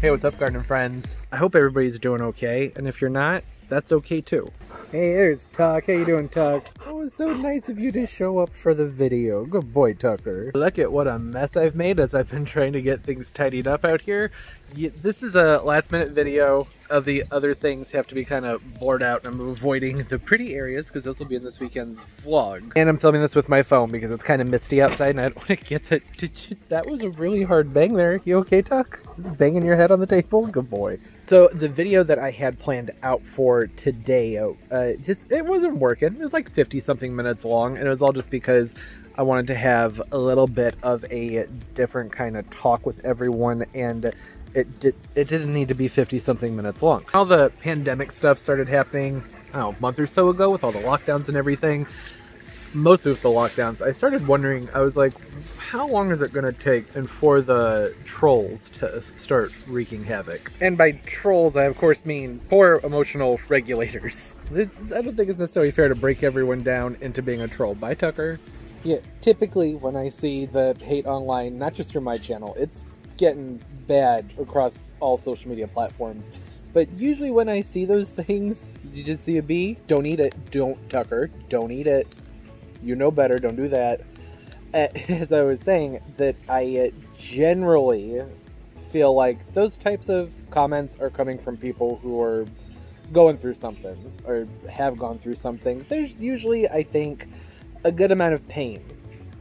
Hey, what's up, garden friends? I hope everybody's doing okay, and if you're not, that's okay too. Hey, there's Tuck. How you doing, Tuck? Oh, it's so nice of you to show up for the video. Good boy, Tucker. Look at what a mess I've made as I've been trying to get things tidied up out here. This is a last minute video of the other things have to be kind of bored out and I'm avoiding the pretty areas because those will be in this weekend's vlog. And I'm filming this with my phone because it's kind of misty outside and I don't want to get that. You, that was a really hard bang there. You okay, Tuck? Just banging your head on the table? Good boy. So the video that I had planned out for today, uh, just it wasn't working. It was like 50 something minutes long, and it was all just because I wanted to have a little bit of a different kind of talk with everyone, and it did it didn't need to be 50 something minutes long. All the pandemic stuff started happening, I don't know, a month or so ago with all the lockdowns and everything most of the lockdowns, I started wondering, I was like, how long is it going to take and for the trolls to start wreaking havoc? And by trolls, I of course mean poor emotional regulators. I don't think it's necessarily fair to break everyone down into being a troll. Bye, Tucker. Yeah, typically when I see the hate online, not just from my channel, it's getting bad across all social media platforms. But usually when I see those things, you just see a bee, don't eat it. Don't, Tucker, don't eat it you know better, don't do that. Uh, as I was saying, that I uh, generally feel like those types of comments are coming from people who are going through something or have gone through something. There's usually, I think, a good amount of pain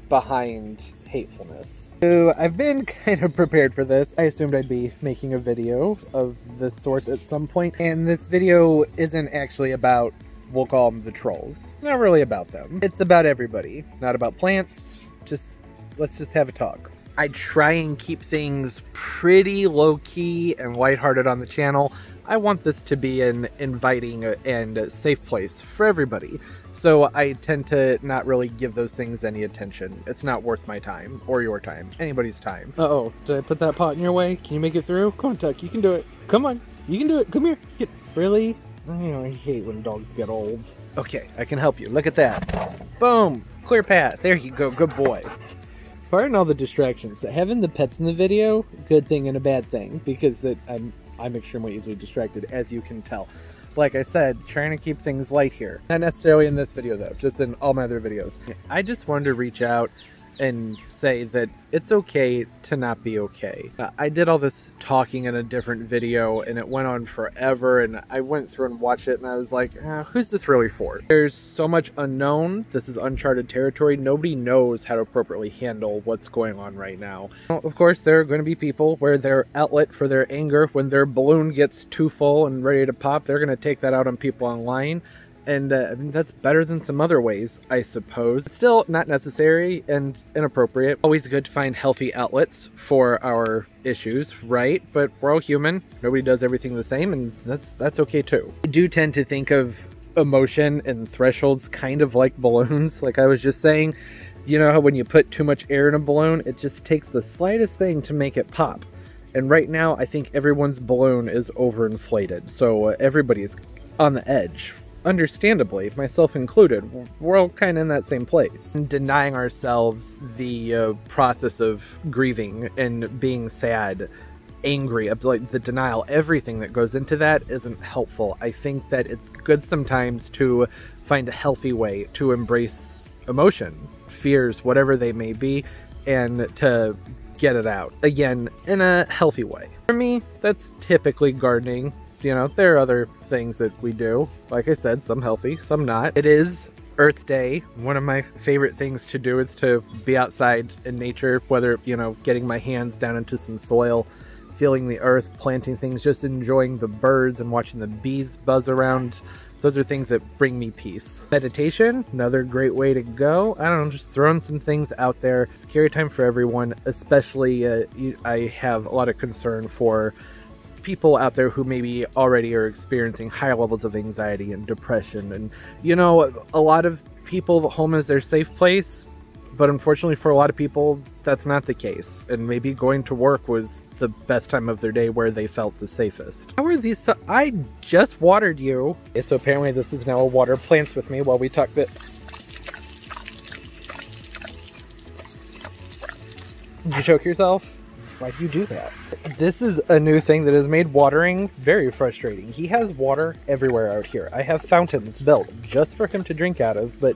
behind hatefulness. So I've been kind of prepared for this. I assumed I'd be making a video of this sort at some point, and this video isn't actually about we'll call them the trolls. It's not really about them. It's about everybody, not about plants. Just, let's just have a talk. I try and keep things pretty low-key and lighthearted on the channel. I want this to be an inviting and safe place for everybody. So I tend to not really give those things any attention. It's not worth my time or your time, anybody's time. Uh oh did I put that pot in your way? Can you make it through? Come on, Tuck, you can do it. Come on, you can do it. Come here. Get, really? I hate when dogs get old. Okay, I can help you. Look at that. Boom! Clear path. There you go. Good boy. Pardon all the distractions. Having the pets in the video, good thing and a bad thing, because that I'm I'm extremely easily distracted, as you can tell. Like I said, trying to keep things light here. Not necessarily in this video though, just in all my other videos. I just wanted to reach out and say that it's okay to not be okay. Uh, I did all this talking in a different video and it went on forever and I went through and watched it and I was like, eh, who's this really for? There's so much unknown. This is uncharted territory. Nobody knows how to appropriately handle what's going on right now. Well, of course, there are going to be people where their outlet for their anger, when their balloon gets too full and ready to pop, they're going to take that out on people online and uh, I mean, that's better than some other ways, I suppose. Still not necessary and inappropriate. Always good to find healthy outlets for our issues, right? But we're all human. Nobody does everything the same, and that's that's okay too. I do tend to think of emotion and thresholds kind of like balloons, like I was just saying. You know how when you put too much air in a balloon, it just takes the slightest thing to make it pop. And right now, I think everyone's balloon is overinflated. So uh, everybody is on the edge understandably, myself included, we're all kind of in that same place. Denying ourselves the uh, process of grieving and being sad, angry, like the denial, everything that goes into that isn't helpful. I think that it's good sometimes to find a healthy way to embrace emotion, fears, whatever they may be, and to get it out. Again, in a healthy way. For me, that's typically gardening you know, there are other things that we do. Like I said, some healthy, some not. It is Earth Day. One of my favorite things to do is to be outside in nature, whether, you know, getting my hands down into some soil, feeling the earth, planting things, just enjoying the birds and watching the bees buzz around. Those are things that bring me peace. Meditation, another great way to go. I don't know, just throwing some things out there. Scary time for everyone, especially uh, I have a lot of concern for people out there who maybe already are experiencing high levels of anxiety and depression. And, you know, a lot of people, home is their safe place, but unfortunately for a lot of people, that's not the case. And maybe going to work was the best time of their day where they felt the safest. How are these? So I just watered you. Okay, so apparently this is now a water plants with me while we talk that. Did you choke yourself? Why do you do that? This is a new thing that has made watering very frustrating. He has water everywhere out here. I have fountains built just for him to drink out of, but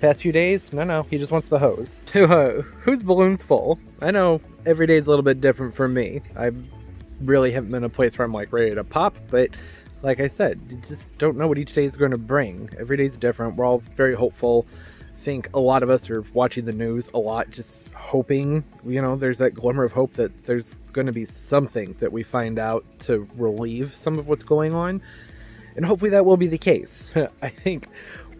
past few days, no, no, he just wants the hose. Uh, whose balloon's full? I know every day is a little bit different for me. I really haven't been a place where I'm like ready to pop, but like I said, you just don't know what each day is going to bring. Every day's different. We're all very hopeful. I think a lot of us are watching the news a lot, just hoping, you know, there's that glimmer of hope that there's going to be something that we find out to relieve some of what's going on. And hopefully that will be the case. I think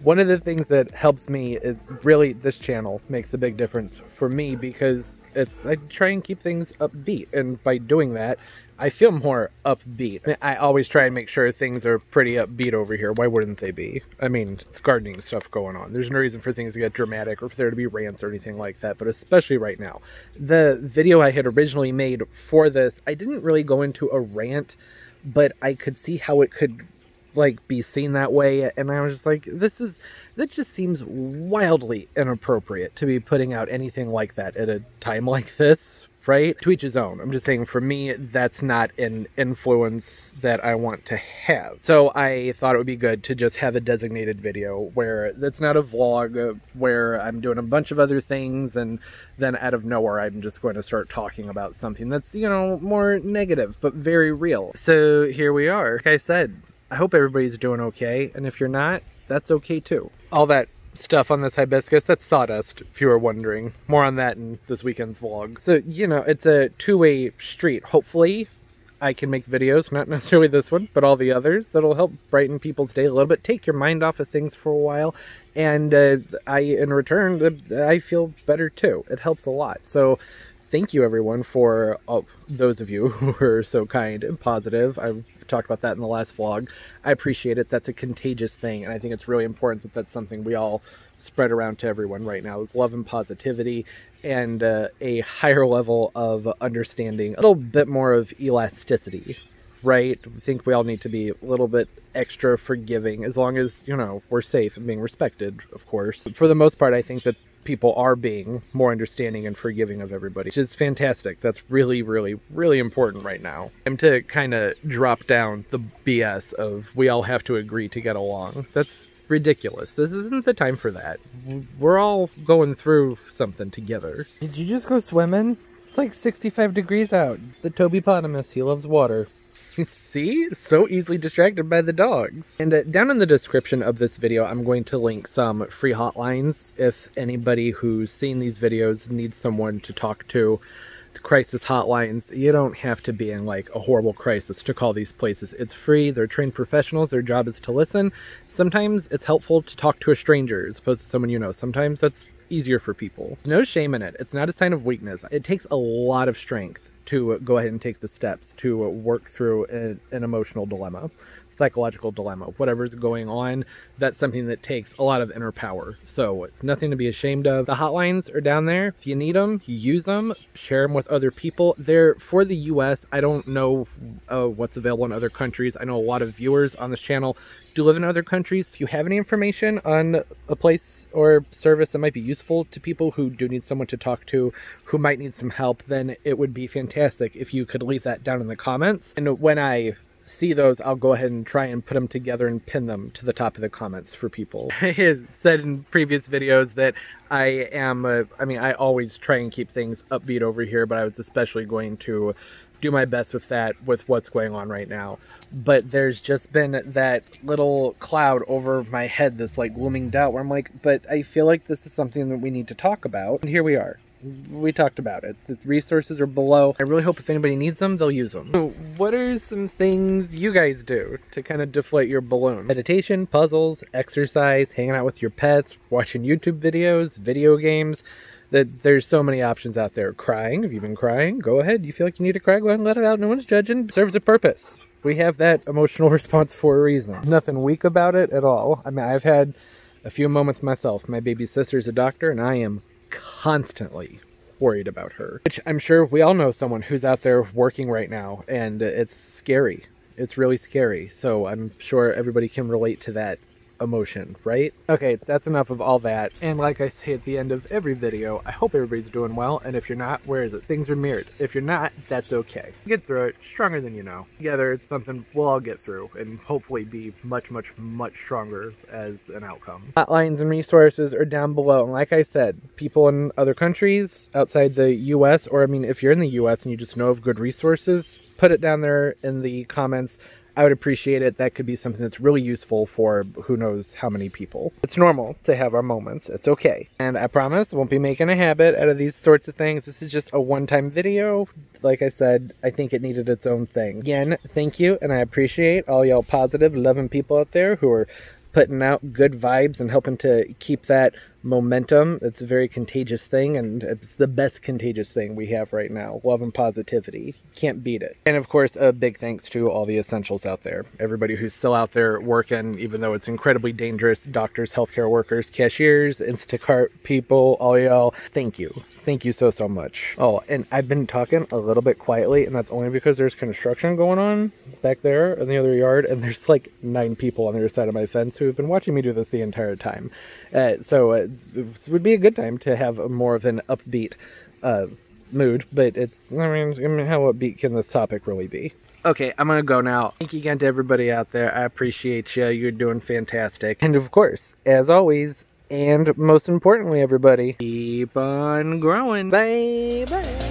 one of the things that helps me is really this channel makes a big difference for me because it's I try and keep things upbeat and by doing that I feel more upbeat. I, always try and make sure things are pretty upbeat over here. Why wouldn't they be? I mean, it's gardening stuff going on. There's no reason for things to get dramatic or for there to be rants or anything like that, but especially right now. The video I had originally made for this, I didn't really go into a rant, but I could see how it could like be seen that way and I was just like this is that just seems wildly inappropriate to be putting out anything like that at a time like this right? To each his own. I'm just saying for me that's not an influence that i want to have. So i thought it would be good to just have a designated video where that's not a vlog uh, where i'm doing a bunch of other things and then out of nowhere i'm just going to start talking about something that's you know more negative but very real. So here we are. Like i said I hope everybody's doing okay, and if you're not, that's okay too. All that stuff on this hibiscus, that's sawdust, if you were wondering. More on that in this weekend's vlog. So, you know, it's a two-way street. Hopefully, I can make videos, not necessarily this one, but all the others, that'll help brighten people's day a little bit, take your mind off of things for a while, and uh, I, in return, I feel better too. It helps a lot. So, thank you everyone for uh, those of you who are so kind and positive. I talked about that in the last vlog. I appreciate it. That's a contagious thing, and I think it's really important that that's something we all spread around to everyone right now is love and positivity and uh, a higher level of understanding, a little bit more of elasticity, right? I think we all need to be a little bit extra forgiving as long as, you know, we're safe and being respected, of course. For the most part, I think that people are being more understanding and forgiving of everybody, which is fantastic. That's really, really, really important right now. I'm to kind of drop down the BS of we all have to agree to get along. That's ridiculous. This isn't the time for that. We're all going through something together. Did you just go swimming? It's like 65 degrees out. The Toby Potamus, he loves water. See? So easily distracted by the dogs. And uh, down in the description of this video, I'm going to link some free hotlines if anybody who's seen these videos needs someone to talk to. The crisis hotlines, you don't have to be in like a horrible crisis to call these places. It's free, they're trained professionals, their job is to listen. Sometimes it's helpful to talk to a stranger as opposed to someone you know. Sometimes that's easier for people. No shame in it. It's not a sign of weakness. It takes a lot of strength to go ahead and take the steps to work through a, an emotional dilemma, psychological dilemma, whatever's going on. That's something that takes a lot of inner power. So nothing to be ashamed of. The hotlines are down there. If you need them, use them, share them with other people. They're for the U.S. I don't know uh, what's available in other countries. I know a lot of viewers on this channel do live in other countries. If you have any information on a place or service that might be useful to people who do need someone to talk to, who might need some help, then it would be fantastic if you could leave that down in the comments. And when I see those, I'll go ahead and try and put them together and pin them to the top of the comments for people. I said in previous videos that I am, uh, I mean, I always try and keep things upbeat over here, but I was especially going to do my best with that with what's going on right now. But there's just been that little cloud over my head, this like looming doubt where I'm like, but I feel like this is something that we need to talk about. And here we are. We talked about it. The resources are below. I really hope if anybody needs them, they'll use them. So what are some things you guys do to kind of deflate your balloon? Meditation, puzzles, exercise, hanging out with your pets, watching YouTube videos, video games, that there's so many options out there. Crying, if you've been crying, go ahead. You feel like you need to cry, go ahead and let it out. No one's judging. It serves a purpose. We have that emotional response for a reason. Nothing weak about it at all. I mean, I've had a few moments myself. My baby sister's a doctor, and I am constantly worried about her. Which I'm sure we all know someone who's out there working right now, and it's scary. It's really scary. So I'm sure everybody can relate to that emotion, right? Okay, that's enough of all that. And like I say at the end of every video, I hope everybody's doing well, and if you're not, where is it? Things are mirrored. If you're not, that's okay. Get through it, stronger than you know. Together, it's something we'll all get through, and hopefully be much, much, much stronger as an outcome. Hotlines and resources are down below, and like I said, people in other countries outside the US, or I mean, if you're in the US and you just know of good resources, put it down there in the comments. I would appreciate it. That could be something that's really useful for who knows how many people. It's normal to have our moments. It's okay. And I promise won't be making a habit out of these sorts of things. This is just a one-time video. Like I said, I think it needed its own thing. Again, thank you, and I appreciate all y'all positive, loving people out there who are putting out good vibes and helping to keep that momentum. It's a very contagious thing, and it's the best contagious thing we have right now. Love and positivity. Can't beat it. And of course, a big thanks to all the essentials out there. Everybody who's still out there working, even though it's incredibly dangerous. Doctors, healthcare workers, cashiers, Instacart people, all y'all. Thank you. Thank you so, so much. Oh, and I've been talking a little bit quietly, and that's only because there's construction going on back there in the other yard, and there's like nine people on the other side of my fence who have been watching me do this the entire time. Uh, so uh, it would be a good time to have a more of an upbeat uh, mood, but it's, I mean, I mean, how upbeat can this topic really be? Okay, I'm gonna go now. Thank you again to everybody out there. I appreciate you. You're doing fantastic. And of course, as always, and most importantly, everybody, keep on growing. Bye bye.